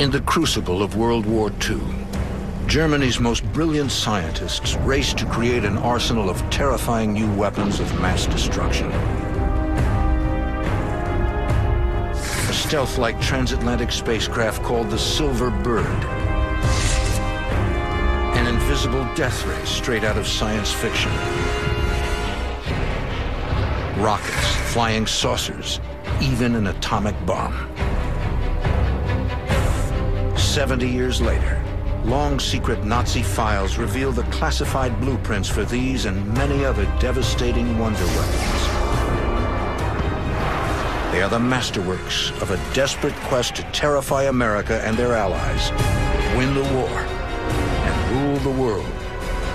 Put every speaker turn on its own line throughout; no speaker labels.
In the crucible of World War II, Germany's most brilliant scientists raced to create an arsenal of terrifying new weapons of mass destruction. A stealth-like transatlantic spacecraft called the Silver Bird. An invisible death ray straight out of science fiction. Rockets, flying saucers, even an atomic bomb. 70 years later, Long secret Nazi files reveal the classified blueprints for these and many other devastating wonder weapons. They are the masterworks of a desperate quest to terrify America and their allies, win the war, and rule the world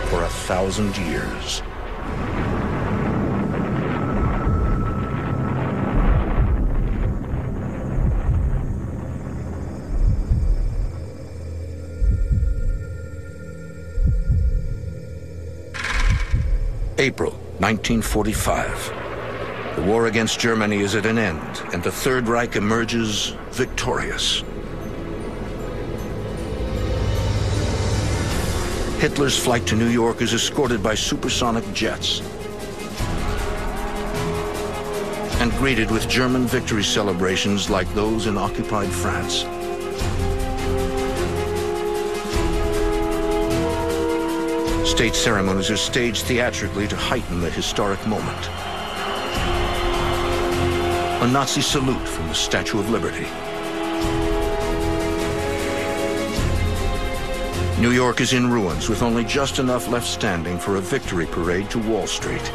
for a thousand years. April 1945. The war against Germany is at an end, and the Third Reich emerges victorious. Hitler's flight to New York is escorted by supersonic jets and greeted with German victory celebrations like those in occupied France. State ceremonies are staged theatrically to heighten the historic moment. A Nazi salute from the Statue of Liberty. New York is in ruins with only just enough left standing for a victory parade to Wall Street.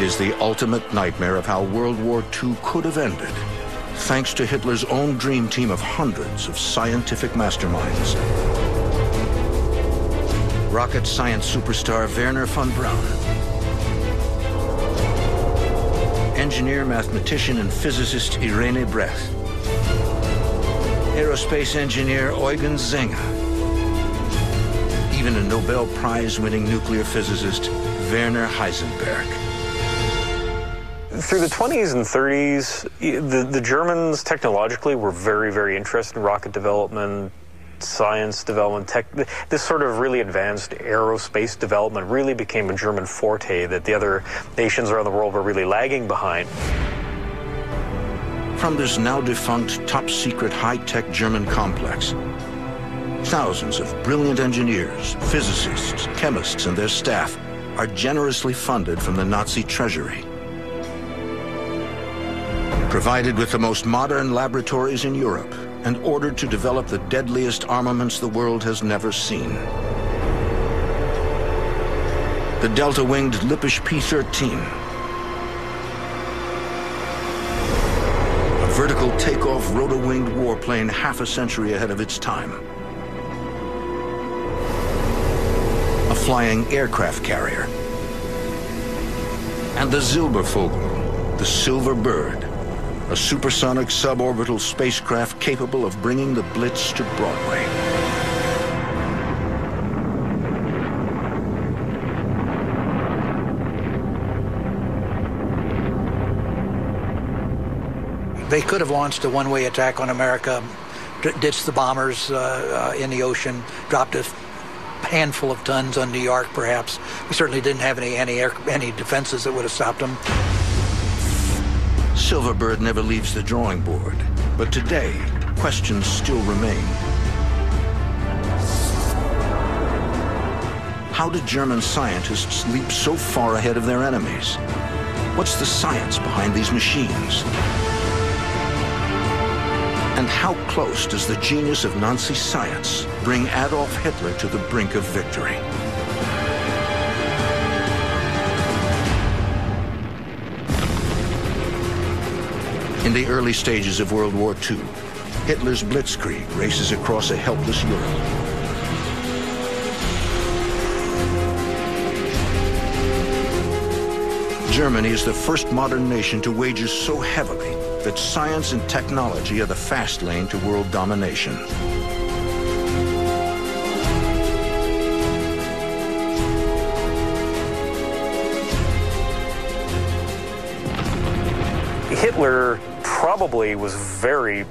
It is the ultimate nightmare of how World War II could have ended, thanks to Hitler's own dream team of hundreds of scientific masterminds. Rocket science superstar Wernher von Braun. Engineer, mathematician, and physicist Irene Bredt. Aerospace engineer Eugen Sänger. Even a Nobel Prize-winning nuclear physicist Werner Heisenberg
through the 20s and 30s, the, the Germans technologically were very, very interested in rocket development, science development, tech. This sort of really advanced aerospace development really became a German forte that the other nations around the world were really lagging behind.
From this now defunct, top secret, high tech German complex, thousands of brilliant engineers, physicists, chemists, and their staff are generously funded from the Nazi treasury provided with the most modern laboratories in Europe, and ordered to develop the deadliest armaments the world has never seen. The delta-winged Lippisch P-13. A vertical takeoff rotor-winged warplane half a century ahead of its time. A flying aircraft carrier. And the Silbervogel, the silver bird a supersonic suborbital spacecraft capable of bringing the Blitz to Broadway.
They could have launched a one-way attack on America, ditched the bombers uh, uh, in the ocean, dropped a handful of tons on New York, perhaps. We certainly didn't have any any defenses that would have stopped them.
Silverbird never leaves the drawing board, but today, questions still remain. How did German scientists leap so far ahead of their enemies? What's the science behind these machines? And how close does the genius of Nazi science bring Adolf Hitler to the brink of victory? In the early stages of World War II, Hitler's blitzkrieg races across a helpless Europe. Germany is the first modern nation to wager so heavily that science and technology are the fast lane to world domination.
Hitler probably was very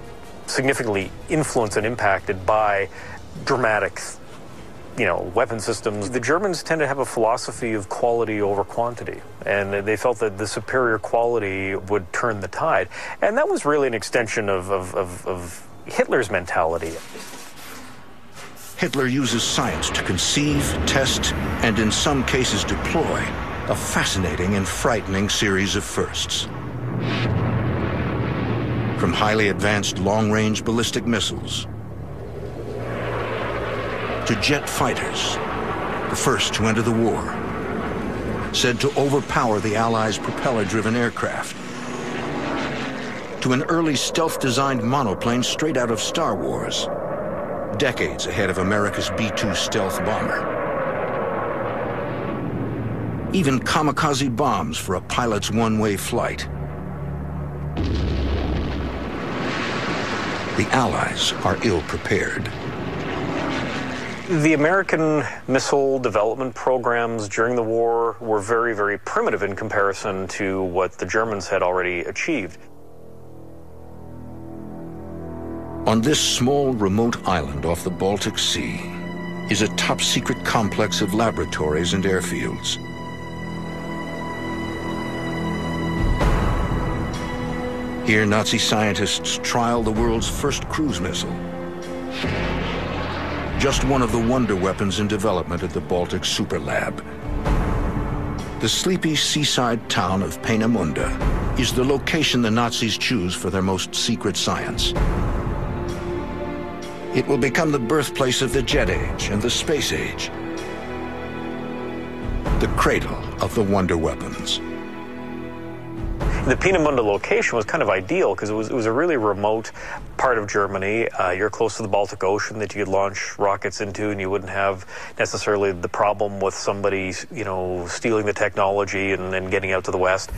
significantly influenced and impacted by dramatic you know, weapon systems. The Germans tend to have a philosophy of quality over quantity, and they felt that the superior quality would turn the tide. And that was really an extension of, of, of, of Hitler's mentality.
Hitler uses science to conceive, test, and in some cases deploy a fascinating and frightening series of firsts. From highly advanced long-range ballistic missiles to jet fighters, the first to enter the war, said to overpower the Allies' propeller-driven aircraft, to an early stealth-designed monoplane straight out of Star Wars, decades ahead of America's B-2 stealth bomber. Even kamikaze bombs for a pilot's one-way flight. The Allies are ill-prepared.
The American missile development programs during the war were very, very primitive in comparison to what the Germans had already achieved.
On this small, remote island off the Baltic Sea is a top-secret complex of laboratories and airfields. Here, Nazi scientists trial the world's first cruise missile just one of the wonder weapons in development at the Baltic Super Lab. The sleepy seaside town of Peenemünde is the location the Nazis choose for their most secret science. It will become the birthplace of the jet age and the space age. The cradle of the wonder weapons.
The Peenemünde location was kind of ideal because it was, it was a really remote part of Germany. Uh, you're close to the Baltic Ocean that you could launch rockets into, and you wouldn't have necessarily the problem with somebody, you know, stealing the technology and, and getting out to the west.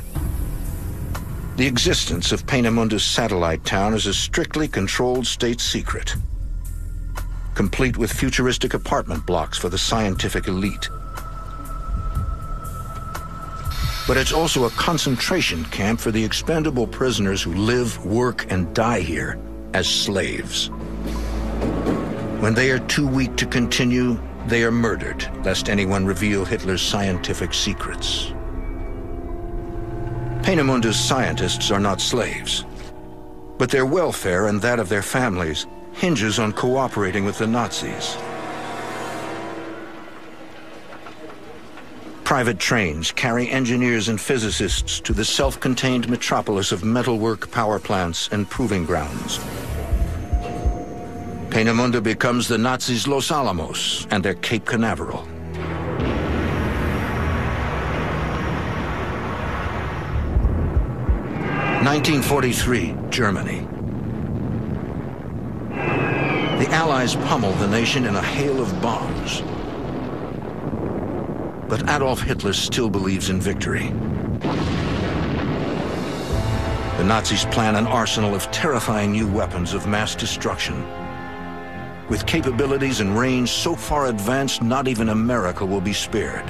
The existence of Peenemunde's satellite town is a strictly controlled state secret, complete with futuristic apartment blocks for the scientific elite. But it's also a concentration camp for the expendable prisoners who live, work, and die here as slaves. When they are too weak to continue, they are murdered, lest anyone reveal Hitler's scientific secrets. Peenemunde's scientists are not slaves, but their welfare and that of their families hinges on cooperating with the Nazis. Private trains carry engineers and physicists to the self-contained metropolis of metalwork power plants and proving grounds. Peenemunde becomes the Nazis' Los Alamos and their Cape Canaveral. Nineteen forty-three, Germany. The Allies pummel the nation in a hail of bombs. But Adolf Hitler still believes in victory. The Nazis plan an arsenal of terrifying new weapons of mass destruction. With capabilities and range so far advanced, not even America will be spared.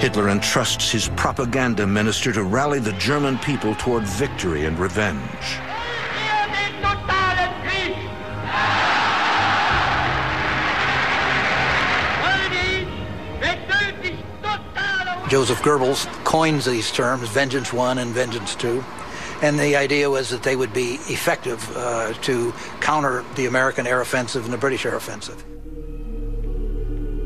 Hitler entrusts his propaganda minister to rally the German people toward victory and revenge.
Joseph Goebbels coins these terms, Vengeance 1 and Vengeance 2. And the idea was that they would be effective uh, to counter the American air offensive and the British air offensive.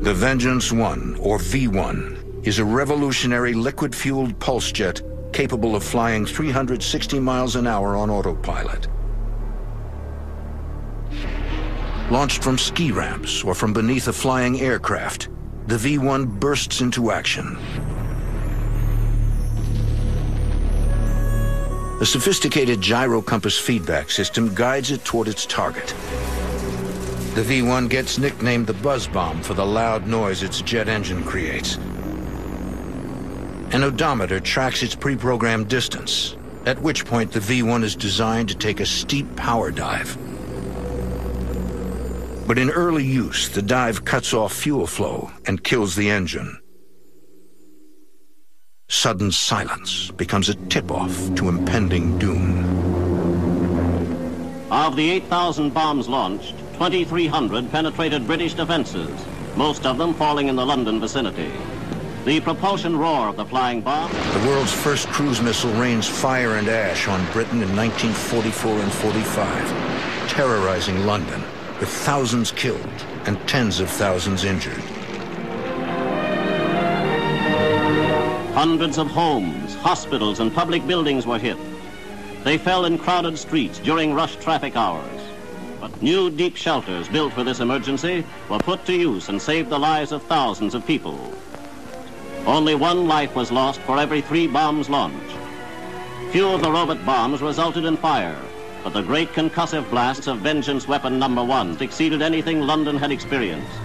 The Vengeance 1, or V-1, is a revolutionary liquid-fueled pulse jet capable of flying 360 miles an hour on autopilot. Launched from ski ramps or from beneath a flying aircraft, the V-1 bursts into action. A sophisticated gyrocompass feedback system guides it toward its target. The V-1 gets nicknamed the buzz bomb for the loud noise its jet engine creates. An odometer tracks its pre-programmed distance, at which point the V-1 is designed to take a steep power dive. But in early use, the dive cuts off fuel flow and kills the engine. Sudden silence becomes a tip-off to impending doom.
Of the 8,000 bombs launched, 2,300 penetrated British defenses, most of them falling in the London vicinity. The propulsion roar of the flying bomb.
The world's first cruise missile rains fire and ash on Britain in 1944 and 45, terrorizing London with thousands killed and tens of thousands injured.
Hundreds of homes, hospitals, and public buildings were hit. They fell in crowded streets during rush traffic hours. But new deep shelters built for this emergency were put to use and saved the lives of thousands of people. Only one life was lost for every three bombs launched. Few of the robot bombs resulted in fire, but the great concussive blasts of Vengeance Weapon Number One exceeded anything London had experienced.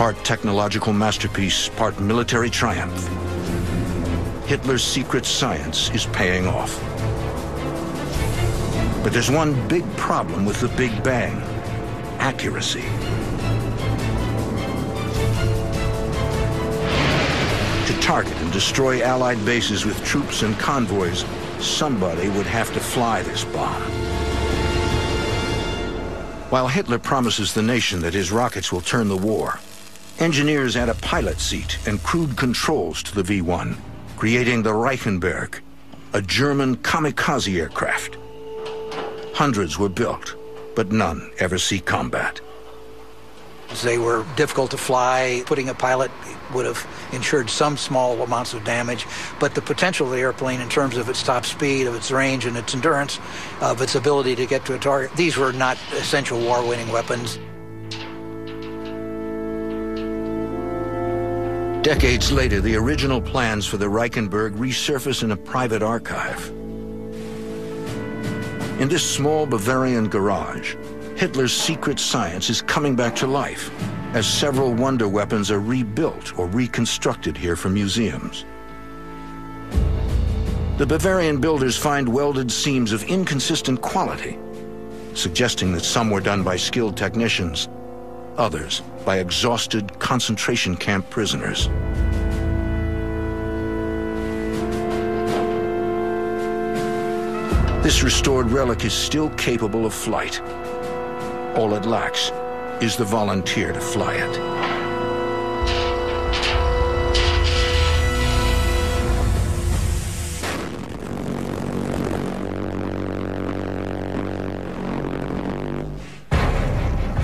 Part technological masterpiece, part military triumph. Hitler's secret science is paying off. But there's one big problem with the Big Bang. Accuracy. To target and destroy Allied bases with troops and convoys, somebody would have to fly this bomb. While Hitler promises the nation that his rockets will turn the war, Engineers add a pilot seat and crude controls to the V-1, creating the Reichenberg, a German kamikaze aircraft. Hundreds were built, but none ever see combat.
They were difficult to fly. Putting a pilot would have ensured some small amounts of damage, but the potential of the airplane in terms of its top speed, of its range and its endurance, of its ability to get to a target, these were not essential war-winning weapons.
Decades later, the original plans for the Reichenberg resurface in a private archive. In this small Bavarian garage, Hitler's secret science is coming back to life as several wonder weapons are rebuilt or reconstructed here for museums. The Bavarian builders find welded seams of inconsistent quality, suggesting that some were done by skilled technicians others by exhausted concentration camp prisoners. This restored relic is still capable of flight. All it lacks is the volunteer to fly it.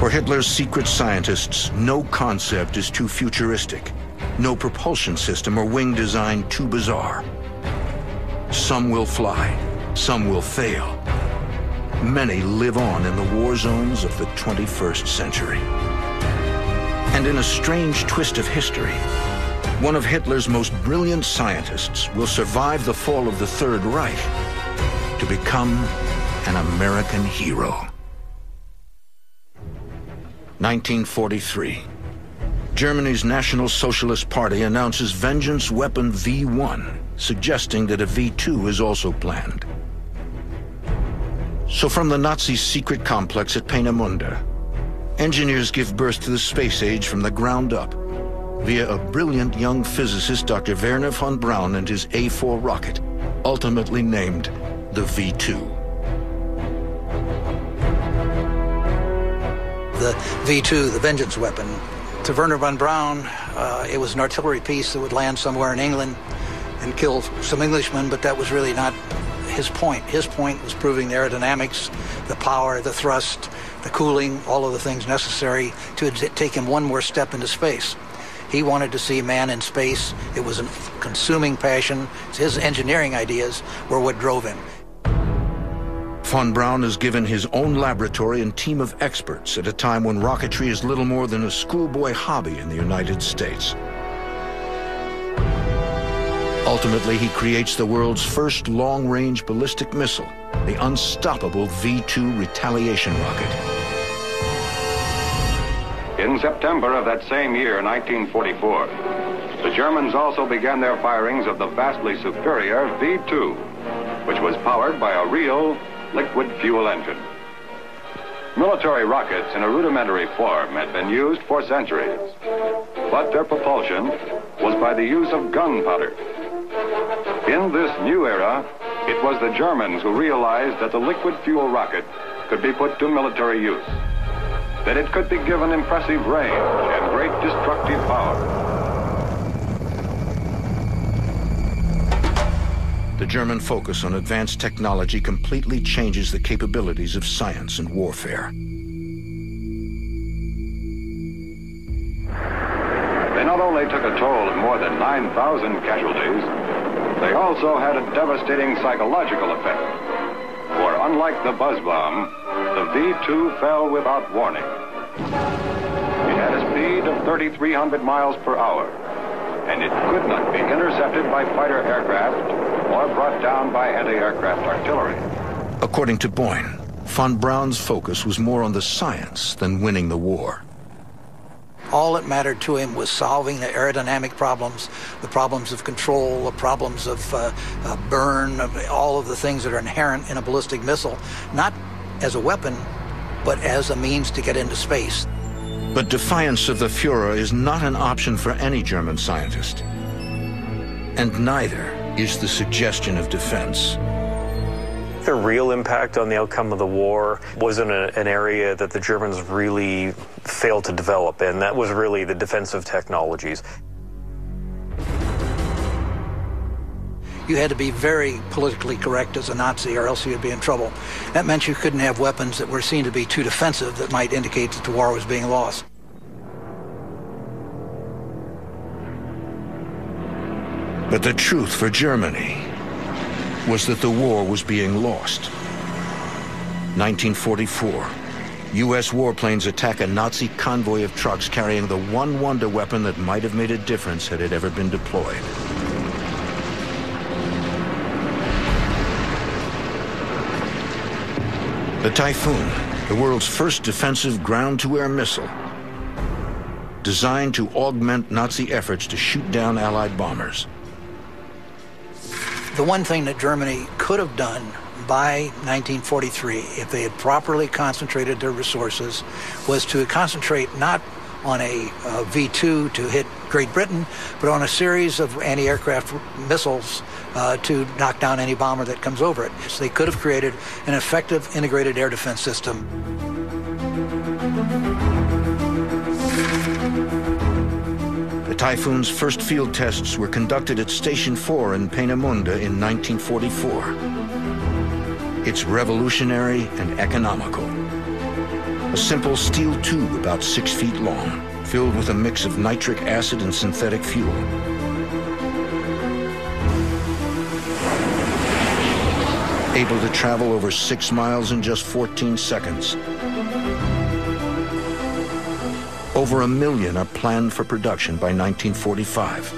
For Hitler's secret scientists, no concept is too futuristic, no propulsion system or wing design too bizarre. Some will fly, some will fail. Many live on in the war zones of the 21st century. And in a strange twist of history, one of Hitler's most brilliant scientists will survive the fall of the Third Reich to become an American hero. 1943. Germany's National Socialist Party announces Vengeance Weapon V1, suggesting that a V2 is also planned. So from the Nazi secret complex at Peenemünde, engineers give birth to the space age from the ground up via a brilliant young physicist, Dr. Wernher von Braun, and his A4 rocket, ultimately named the V2.
The V2, the Vengeance weapon. To Wernher von Braun, uh, it was an artillery piece that would land somewhere in England and kill some Englishmen, but that was really not his point. His point was proving the aerodynamics, the power, the thrust, the cooling, all of the things necessary to take him one more step into space. He wanted to see man in space. It was a consuming passion. His engineering ideas were what drove him.
Von Braun is given his own laboratory and team of experts at a time when rocketry is little more than a schoolboy hobby in the United States. Ultimately, he creates the world's first long-range ballistic missile, the unstoppable V-2 retaliation rocket.
In September of that same year, 1944, the Germans also began their firings of the vastly superior V-2, which was powered by a real liquid fuel engine. Military rockets in a rudimentary form had been used for centuries, but their propulsion was by the use of gunpowder. In this new era, it was the Germans who realized that the liquid fuel rocket could be put to military use, that it could be given impressive range and great destructive power.
The German focus on advanced technology completely changes the capabilities of science and warfare.
They not only took a toll of more than 9,000 casualties, they also had a devastating psychological effect. For unlike the buzz bomb, the V-2 fell without warning. It had a speed of 3,300 miles per hour, and it could not be intercepted by fighter aircraft or brought down by anti-aircraft artillery.
According to Boyne, von Braun's focus was more on the science than winning the war.
All that mattered to him was solving the aerodynamic problems, the problems of control, the problems of uh, uh, burn, all of the things that are inherent in a ballistic missile, not as a weapon, but as a means to get into space.
But defiance of the Fuhrer is not an option for any German scientist. And neither is the suggestion of defense.
The real impact on the outcome of the war was in a, an area that the Germans really failed to develop, and that was really the defensive technologies.
You had to be very politically correct as a Nazi, or else you'd be in trouble. That meant you couldn't have weapons that were seen to be too defensive that might indicate that the war was being lost.
But the truth for Germany was that the war was being lost. 1944. U.S. warplanes attack a Nazi convoy of trucks carrying the one wonder weapon that might have made a difference had it ever been deployed. The Typhoon, the world's first defensive ground-to-air missile, designed to augment Nazi efforts to shoot down Allied bombers.
The one thing that Germany could have done by 1943, if they had properly concentrated their resources, was to concentrate not on a uh, V-2 to hit Great Britain, but on a series of anti-aircraft missiles uh, to knock down any bomber that comes over it. So they could have created an effective integrated air defense system.
Typhoon's first field tests were conducted at Station 4 in Peenemünde in 1944. It's revolutionary and economical. A simple steel tube about six feet long, filled with a mix of nitric acid and synthetic fuel. Able to travel over six miles in just 14 seconds. Over a million are planned for production by 1945.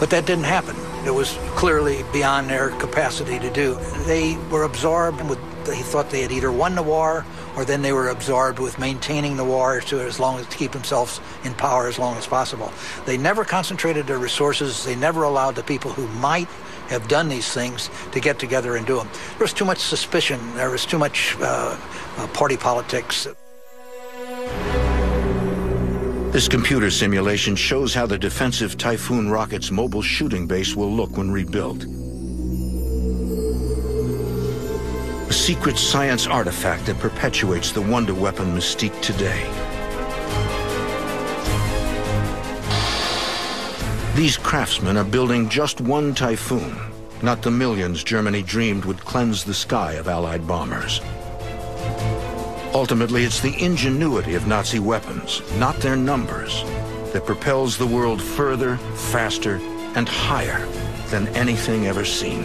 But that didn't happen. It was clearly beyond their capacity to do. They were absorbed with, they thought they had either won the war or then they were absorbed with maintaining the war to as long as to keep themselves in power as long as possible. They never concentrated their resources. They never allowed the people who might have done these things to get together and do them. There was too much suspicion. There was too much uh, uh, party politics.
This computer simulation shows how the defensive Typhoon rocket's mobile shooting base will look when rebuilt. A secret science artifact that perpetuates the wonder weapon mystique today. These craftsmen are building just one Typhoon, not the millions Germany dreamed would cleanse the sky of Allied bombers. Ultimately, it's the ingenuity of Nazi weapons, not their numbers, that propels the world further, faster, and higher than anything ever seen.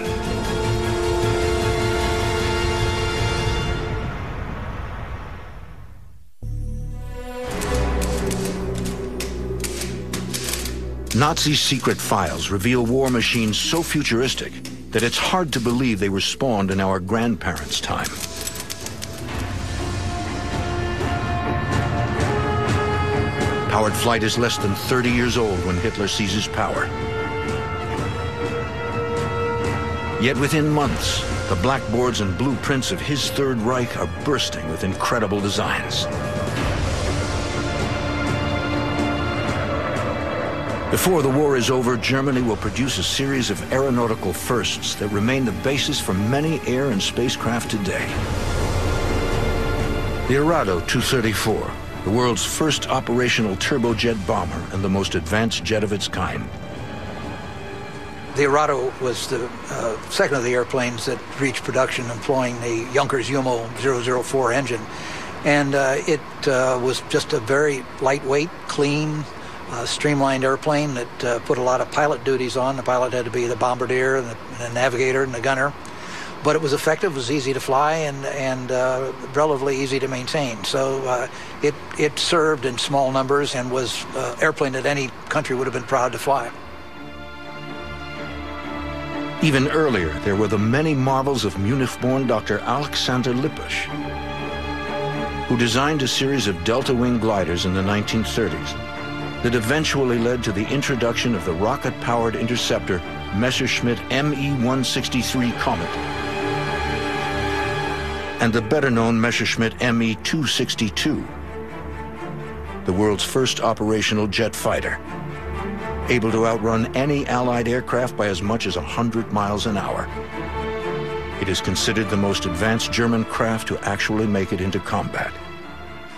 Nazi secret files reveal war machines so futuristic that it's hard to believe they were spawned in our grandparents' time. Powered flight is less than 30 years old when Hitler seizes power. Yet within months, the blackboards and blueprints of his Third Reich are bursting with incredible designs. Before the war is over, Germany will produce a series of aeronautical firsts that remain the basis for many air and spacecraft today. The Arado 234, the world's first operational turbojet bomber and the most advanced jet of its kind.
The Arado was the uh, second of the airplanes that reached production employing the Junkers Jumo 004 engine. And uh, it uh, was just a very lightweight, clean, uh, streamlined airplane that uh, put a lot of pilot duties on. The pilot had to be the bombardier and the, and the navigator and the gunner. But it was effective, it was easy to fly, and, and uh, relatively easy to maintain. So uh, it, it served in small numbers and was an uh, airplane that any country would have been proud to fly.
Even earlier, there were the many marvels of Munich-born Dr. Alexander Lippisch, who designed a series of delta wing gliders in the 1930s that eventually led to the introduction of the rocket-powered interceptor Messerschmitt Me-163 Comet and the better-known Messerschmitt Me-262, the world's first operational jet fighter, able to outrun any Allied aircraft by as much as 100 miles an hour. It is considered the most advanced German craft to actually make it into combat.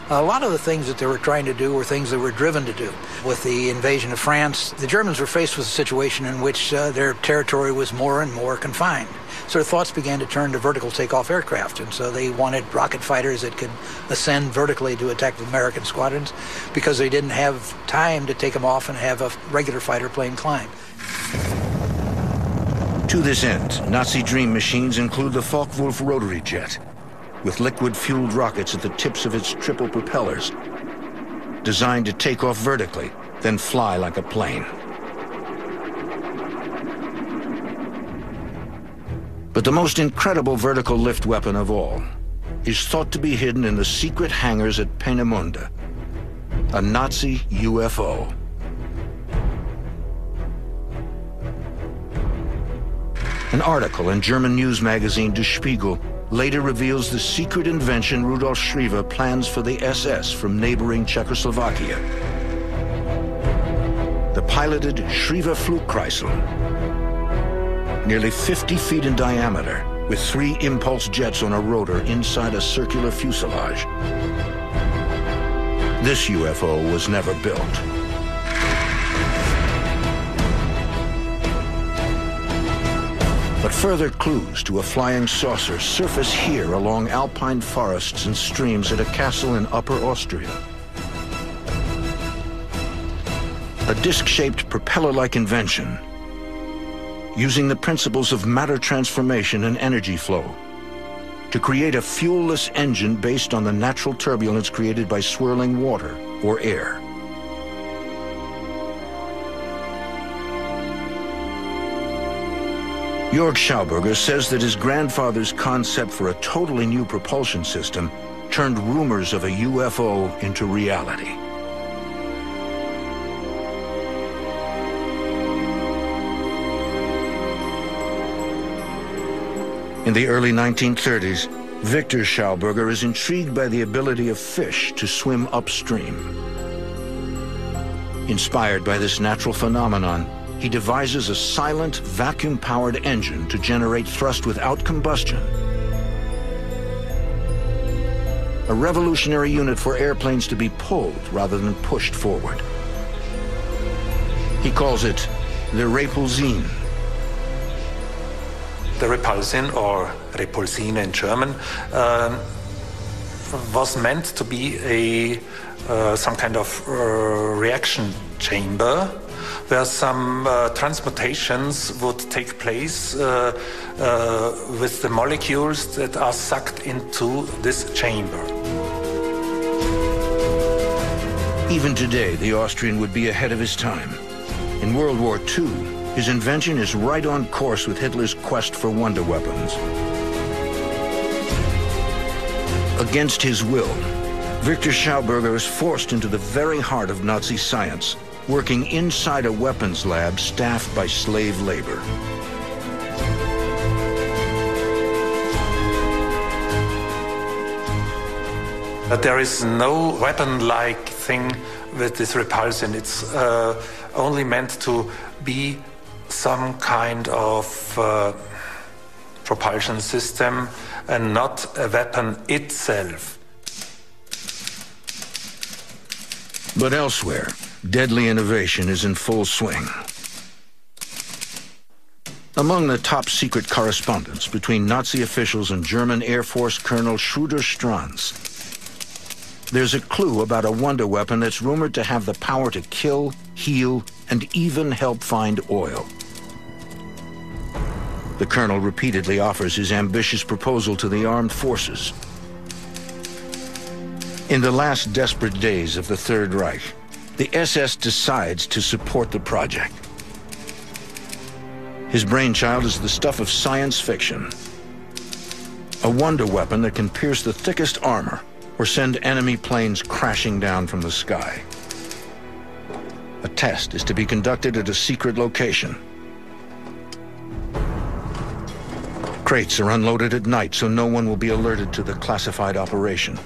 A lot of the things that they were trying to do were things they were driven to do. With the invasion of France, the Germans were faced with a situation in which uh, their territory was more and more confined. So their thoughts began to turn to vertical takeoff aircraft, and so they wanted rocket fighters that could ascend vertically to attack the American squadrons because they didn't have time to take them off and have a regular fighter plane climb.
To this end, Nazi dream machines include the Focke-Wulf rotary jet, with liquid-fueled rockets at the tips of its triple propellers, designed to take off vertically, then fly like a plane. But the most incredible vertical lift weapon of all is thought to be hidden in the secret hangars at Peenemünde, a Nazi UFO. An article in German news magazine Der Spiegel later reveals the secret invention Rudolf Schriever plans for the SS from neighboring Czechoslovakia. The piloted Schriever Flugkreisel, nearly 50 feet in diameter, with three impulse jets on a rotor inside a circular fuselage. This UFO was never built. But further clues to a flying saucer surface here along alpine forests and streams at a castle in Upper Austria. A disc-shaped propeller-like invention using the principles of matter transformation and energy flow to create a fuelless engine based on the natural turbulence created by swirling water or air. Jörg Schauberger says that his grandfather's concept for a totally new propulsion system turned rumors of a UFO into reality. In the early 1930s, Victor Schauberger is intrigued by the ability of fish to swim upstream. Inspired by this natural phenomenon, he devises a silent, vacuum-powered engine to generate thrust without combustion. A revolutionary unit for airplanes to be pulled rather than pushed forward. He calls it the Repulsine.
The Repulsine, or Repulsine in German, um, was meant to be a uh, some kind of uh, reaction chamber where some uh, transmutations would take place uh, uh, with the molecules that are sucked into this chamber.
Even today, the Austrian would be ahead of his time. In World War II, his invention is right on course with Hitler's quest for wonder weapons. Against his will, Victor Schauberger is forced into the very heart of Nazi science working inside a weapons lab staffed by slave labor.
But there is no weapon-like thing with this repulsion. It's uh, only meant to be some kind of uh, propulsion system and not a weapon itself.
But elsewhere, deadly innovation is in full swing. Among the top secret correspondence between Nazi officials and German Air Force Colonel Schroeder Stranz, there's a clue about a wonder weapon that's rumored to have the power to kill, heal, and even help find oil. The colonel repeatedly offers his ambitious proposal to the armed forces. In the last desperate days of the Third Reich, the SS decides to support the project. His brainchild is the stuff of science fiction. A wonder weapon that can pierce the thickest armor or send enemy planes crashing down from the sky. A test is to be conducted at a secret location. Crates are unloaded at night so no one will be alerted to the classified operation.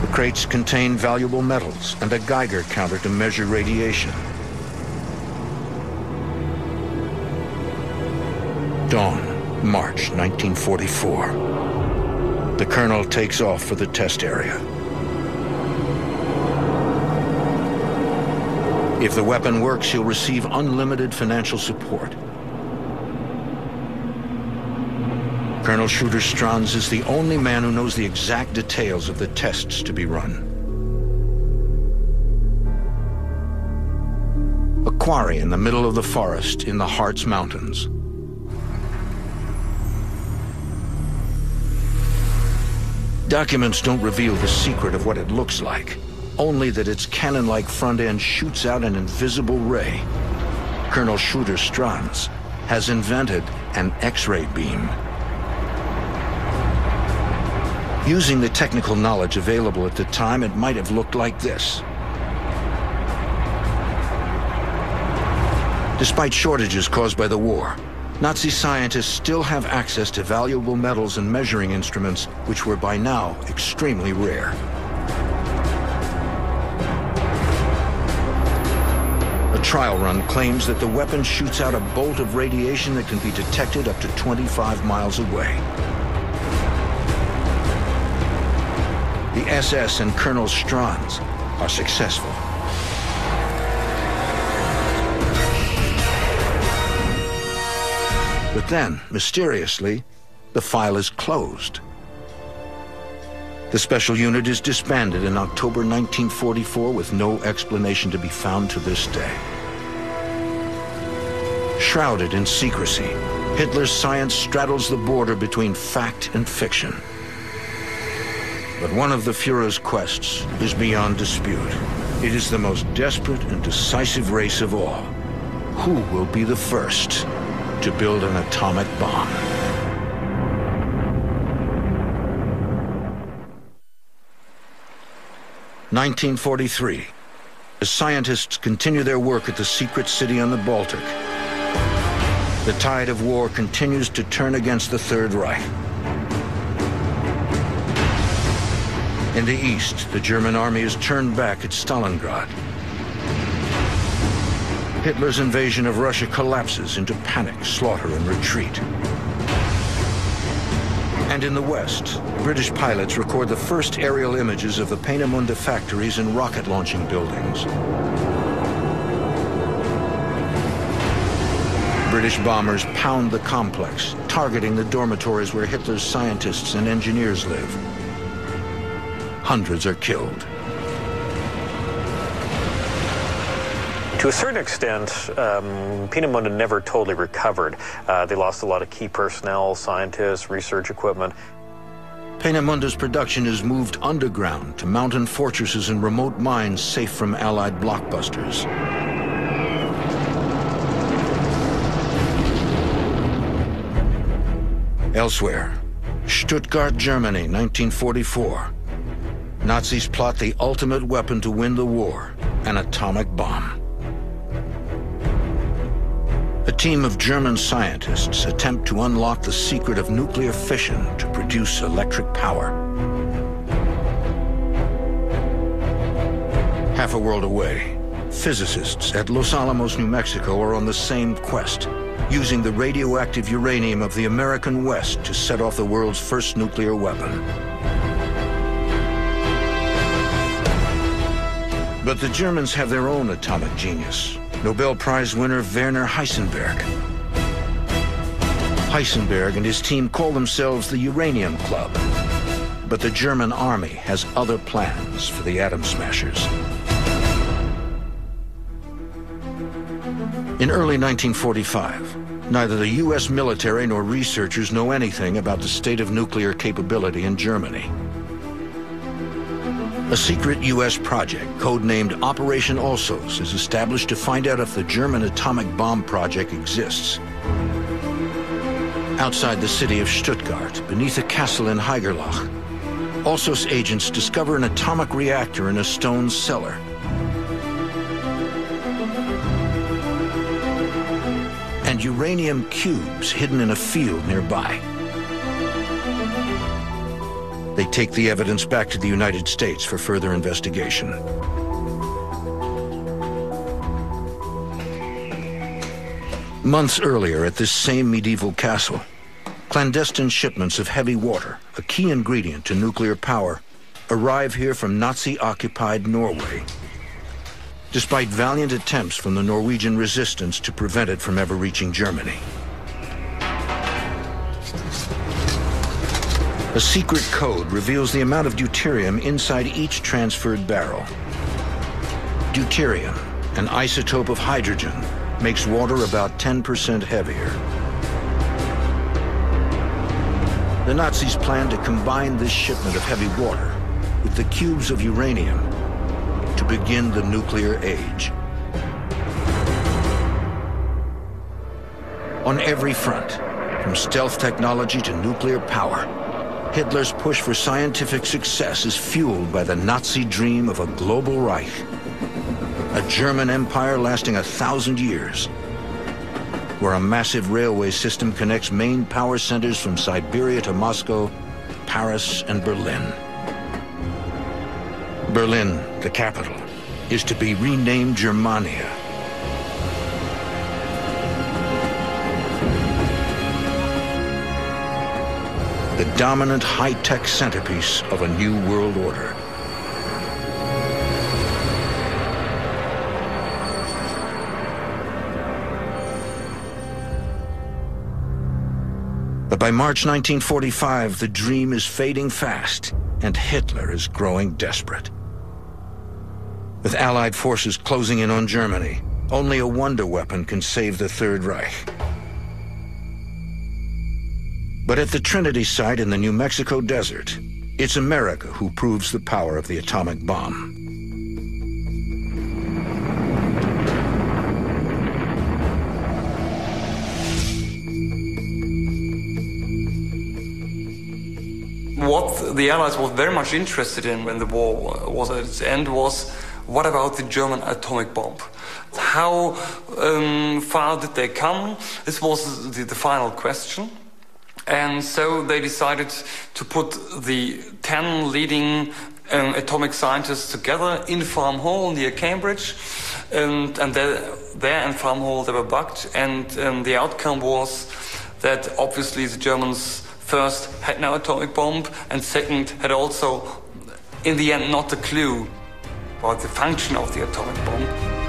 The crates contain valuable metals and a Geiger counter to measure radiation. Dawn, March 1944. The colonel takes off for the test area. If the weapon works, he'll receive unlimited financial support. Colonel Schroeder Stranz is the only man who knows the exact details of the tests to be run. A quarry in the middle of the forest in the Harz Mountains. Documents don't reveal the secret of what it looks like, only that its cannon-like front end shoots out an invisible ray. Colonel Schroeder Stranz has invented an X-ray beam. Using the technical knowledge available at the time, it might have looked like this. Despite shortages caused by the war, Nazi scientists still have access to valuable metals and measuring instruments, which were by now extremely rare. A trial run claims that the weapon shoots out a bolt of radiation that can be detected up to 25 miles away. The SS and Colonel Stranz are successful. But then, mysteriously, the file is closed. The special unit is disbanded in October 1944 with no explanation to be found to this day. Shrouded in secrecy, Hitler's science straddles the border between fact and fiction. But one of the Fuhrer's quests is beyond dispute. It is the most desperate and decisive race of all. Who will be the first to build an atomic bomb? Nineteen forty-three. As scientists continue their work at the secret city on the Baltic, the tide of war continues to turn against the Third Reich. In the east, the German army is turned back at Stalingrad. Hitler's invasion of Russia collapses into panic, slaughter, and retreat. And in the west, British pilots record the first aerial images of the Peenemünde factories and rocket launching buildings. British bombers pound the complex, targeting the dormitories where Hitler's scientists and engineers live. Hundreds are killed.
To a certain extent, um, never totally recovered. Uh, they lost a lot of key personnel, scientists, research equipment.
Peenemunde's production is moved underground to mountain fortresses and remote mines safe from Allied blockbusters. Elsewhere, Stuttgart, Germany, 1944. Nazis plot the ultimate weapon to win the war, an atomic bomb. A team of German scientists attempt to unlock the secret of nuclear fission to produce electric power. Half a world away, physicists at Los Alamos, New Mexico are on the same quest, using the radioactive uranium of the American West to set off the world's first nuclear weapon. But the Germans have their own atomic genius, Nobel Prize winner Werner Heisenberg. Heisenberg and his team call themselves the Uranium Club. But the German army has other plans for the atom smashers. In early 1945, neither the U.S. military nor researchers know anything about the state of nuclear capability in Germany. A secret U.S. project, codenamed Operation Alsos, is established to find out if the German atomic bomb project exists. Outside the city of Stuttgart, beneath a castle in Haigerloch, Alsos agents discover an atomic reactor in a stone cellar. And uranium cubes hidden in a field nearby. They take the evidence back to the United States for further investigation. Months earlier at this same medieval castle, clandestine shipments of heavy water, a key ingredient to nuclear power, arrive here from Nazi-occupied Norway. Despite valiant attempts from the Norwegian resistance to prevent it from ever reaching Germany. A secret code reveals the amount of deuterium inside each transferred barrel. Deuterium, an isotope of hydrogen, makes water about 10% heavier. The Nazis plan to combine this shipment of heavy water with the cubes of uranium to begin the nuclear age. On every front, from stealth technology to nuclear power, Hitler's push for scientific success is fueled by the Nazi dream of a global Reich, a German empire lasting a thousand years, where a massive railway system connects main power centers from Siberia to Moscow, Paris, and Berlin. Berlin, the capital, is to be renamed Germania. The dominant high-tech centerpiece of a new world order. But by March 1945, the dream is fading fast, and Hitler is growing desperate. With Allied forces closing in on Germany, only a wonder weapon can save the Third Reich. But at the Trinity site in the New Mexico desert, it's America who proves the power of the atomic bomb.
What the Allies were very much interested in when the war was at its end was what about the German atomic bomb? How um, far did they come? This was the, the final question. And so they decided to put the 10 leading um, atomic scientists together in Farm Hall near Cambridge. And, and there, in Farm Hall they were bugged. And um, the outcome was that obviously the Germans first had no atomic bomb and second had also, in the end, not a clue about the function of the atomic bomb.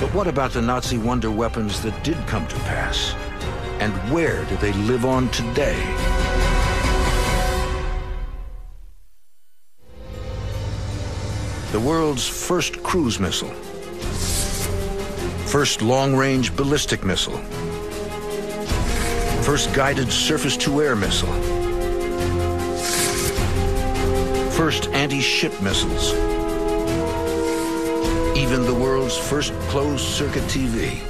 But what about the Nazi wonder weapons that did come to pass? And where do they live on today? The world's first cruise missile. First long-range ballistic missile. First guided surface-to-air missile. First anti-ship missiles. Even the world's first closed-circuit TV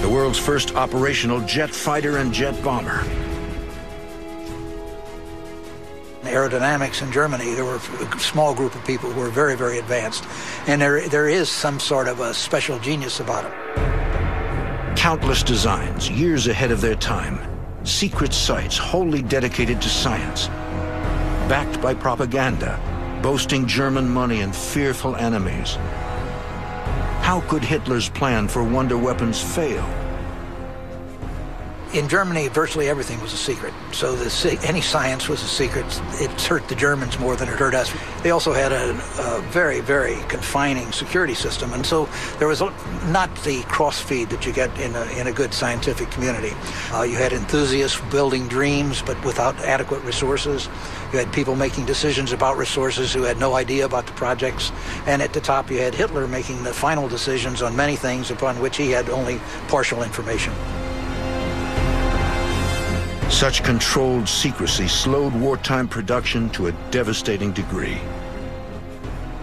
the world's first operational jet fighter and jet bomber.
Aerodynamics in Germany, there were a small group of people who were very, very advanced. And there, there is some sort of a special genius about them.
Countless designs, years ahead of their time. Secret sites wholly dedicated to science. Backed by propaganda boasting German money and fearful enemies. How could Hitler's plan for wonder weapons fail?
in Germany, virtually everything was a secret. So the, any science was a secret. It hurt the Germans more than it hurt us. They also had a, a very, very confining security system, and so there was not the cross feed that you get in a, in a good scientific community. Uh, you had enthusiasts building dreams, but without adequate resources. You had people making decisions about resources who had no idea about the projects, and at the top you had Hitler making the final decisions on many things upon which he had only partial information.
Such controlled secrecy slowed wartime production to a devastating degree.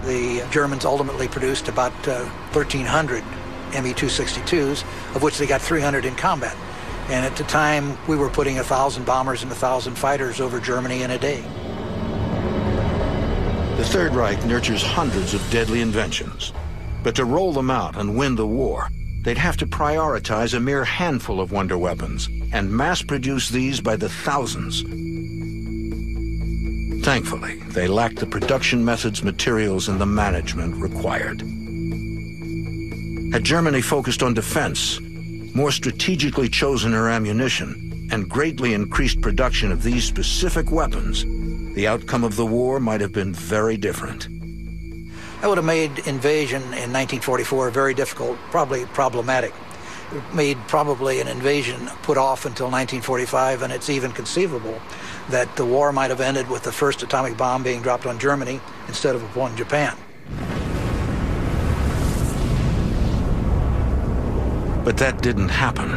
The Germans ultimately produced about uh, 1,300 Me-262s, of which they got 300 in combat. And at the time, we were putting 1,000 bombers and 1,000 fighters over Germany in a day.
The Third Reich nurtures hundreds of deadly inventions. But to roll them out and win the war, they'd have to prioritize a mere handful of wonder weapons and mass produce these by the thousands. Thankfully, they lacked the production methods, materials, and the management required. Had Germany focused on defense, more strategically chosen her ammunition, and greatly increased production of these specific weapons, the outcome of the war might have been very different.
That would have made invasion in 1944 very difficult, probably problematic It made probably an invasion put off until 1945, and it's even conceivable that the war might have ended with the first atomic bomb being dropped on Germany instead of upon Japan.
But that didn't happen.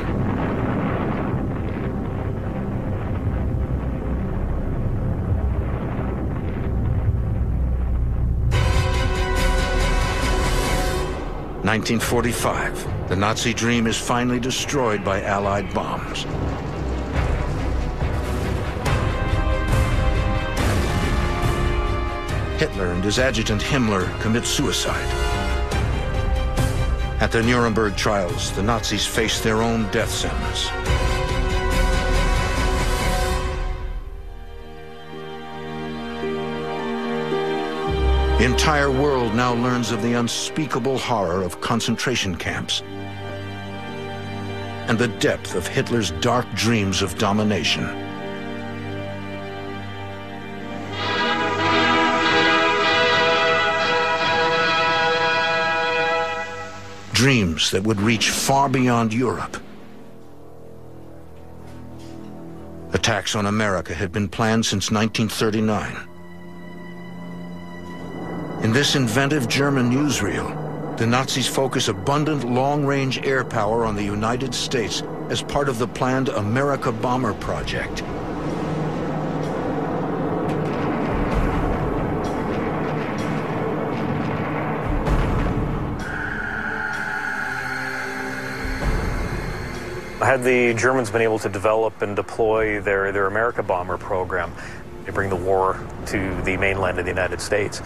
1945, the Nazi dream is finally destroyed by Allied bombs. Hitler and his adjutant Himmler commit suicide. At the Nuremberg trials, the Nazis face their own death sentence. The entire world now learns of the unspeakable horror of concentration camps and the depth of Hitler's dark dreams of domination. Dreams that would reach far beyond Europe. Attacks on America had been planned since 1939. In this inventive German newsreel, the Nazis focus abundant long-range air power on the United States as part of the planned America Bomber Project.
Had the Germans been able to develop and deploy their, their America Bomber program, they bring the war to the mainland of the United States.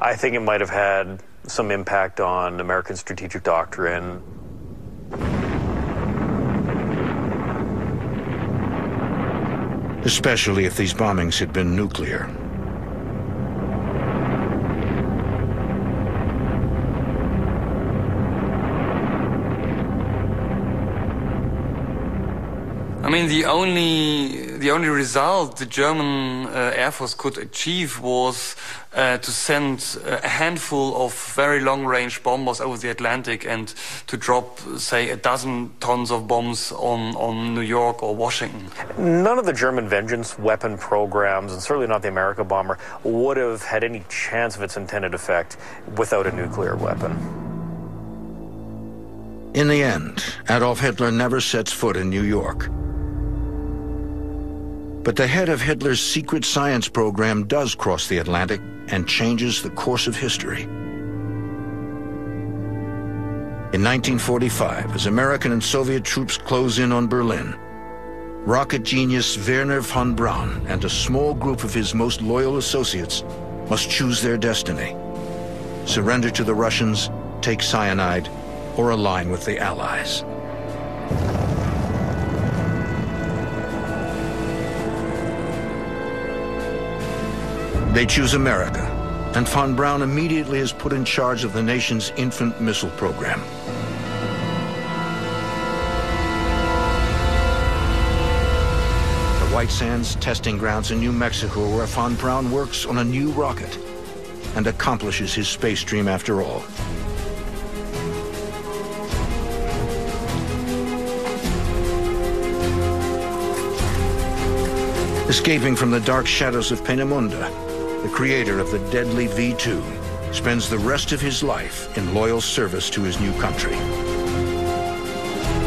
I think it might have had some impact on American strategic doctrine.
Especially if these bombings had been nuclear.
I mean, the only the only result the German uh, Air Force could achieve was uh, to send a handful of very long-range bombers over the Atlantic and to drop, say, a dozen tons of bombs on, on New York or Washington.
None of the German vengeance weapon programs, and certainly not the America bomber, would have had any chance of its intended effect without a nuclear weapon.
In the end, Adolf Hitler never sets foot in New York. But the head of Hitler's secret science program does cross the Atlantic and changes the course of history. In 1945, as American and Soviet troops close in on Berlin, rocket genius Wernher von Braun and a small group of his most loyal associates must choose their destiny. Surrender to the Russians, take cyanide, or align with the Allies. They choose America, and von Braun immediately is put in charge of the nation's infant missile program. The White Sands testing grounds in New Mexico where von Braun works on a new rocket and accomplishes his space dream after all. Escaping from the dark shadows of Peenemünde, the creator of the deadly V-2, spends the rest of his life in loyal service to his new country.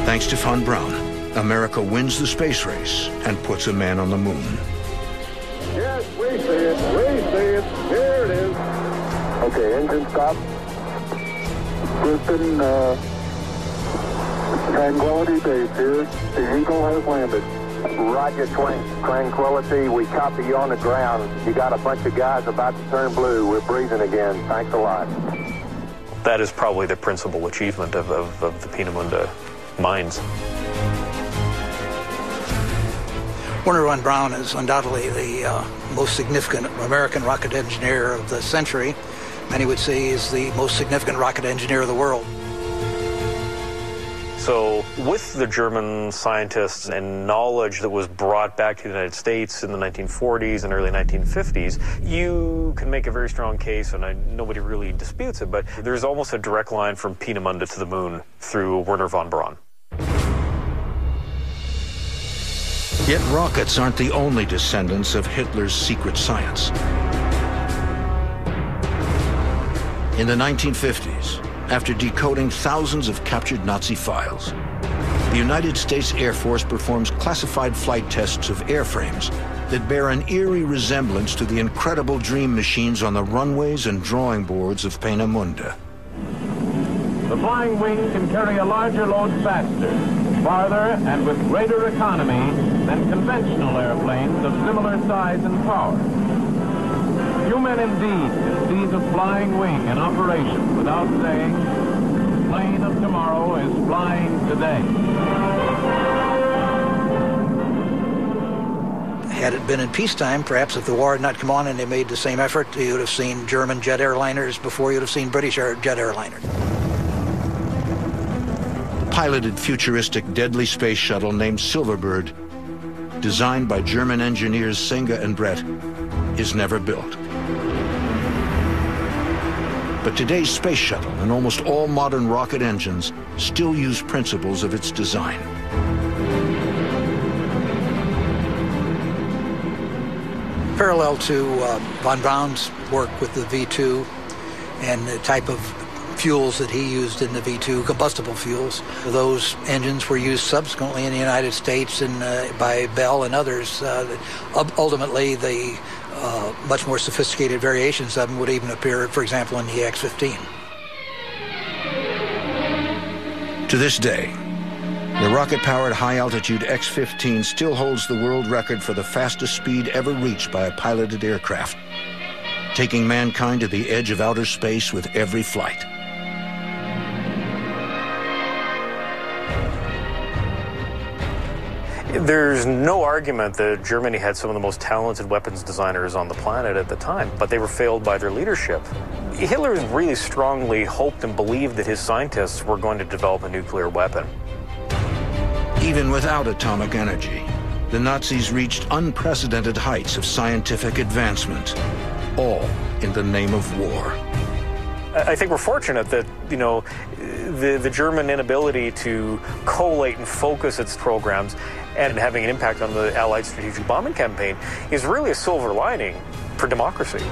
Thanks to von Braun, America wins the space race and puts a man on the moon.
Yes, we see it. We see it. Here it is. Okay, engine stop. Houston, uh, Tranquility Base here. The Eagle has landed.
Roger, Twan- Tranquility. We copy you on the ground. You got a bunch of guys about to turn blue. We're breathing again. Thanks a lot.
That is probably the principal achievement of, of, of the Peenemünde mines.
Wernher von Braun is undoubtedly the uh, most significant American rocket engineer of the century. Many would say he's the most significant rocket engineer of the world.
So, with the German scientists and knowledge that was brought back to the United States in the 1940s and early 1950s, you can make a very strong case, and I, nobody really disputes it, but there's almost a direct line from Peenemünde to the moon through Wernher von Braun.
Yet rockets aren't the only descendants of Hitler's secret science. In the 1950s, after decoding thousands of captured Nazi files, the United States Air Force performs classified flight tests of airframes that bear an eerie resemblance to the incredible dream machines on the runways and drawing boards of Peenemünde.
The flying wing can carry a larger load faster, farther, and with greater economy than conventional airplanes of similar size and power. Few men indeed can see the flying wing in operation without saying, plane of tomorrow is flying today.
Had it been in peacetime, perhaps if the war had not come on and they made the same effort, you would have seen German jet airliners before you'd have seen British air, jet airliners.
The piloted futuristic deadly space shuttle named Silverbird, designed by German engineers Sänger and Bredt, is never built. But today's space shuttle and almost all modern rocket engines still use principles of its design.
Parallel to uh, von Braun's work with the V2 and the type of fuels that he used in the V2, combustible fuels, those engines were used subsequently in the United States and uh, by Bell and others. Uh, ultimately, the uh, much more sophisticated variations of them would even appear, for example, in the X-15.
To this day, the rocket-powered high-altitude X-15 still holds the world record for the fastest speed ever reached by a piloted aircraft, taking mankind to the edge of outer space with every flight.
There's no argument that Germany had some of the most talented weapons designers on the planet at the time, but they were failed by their leadership. Hitler really strongly hoped and believed that his scientists were going to develop a nuclear weapon.
Even without atomic energy, the Nazis reached unprecedented heights of scientific advancement, all in the name of war.
I think we're fortunate that, you know, the, the German inability to collate and focus its programs and having an impact on the Allied strategic bombing campaign is really a silver lining for democracy.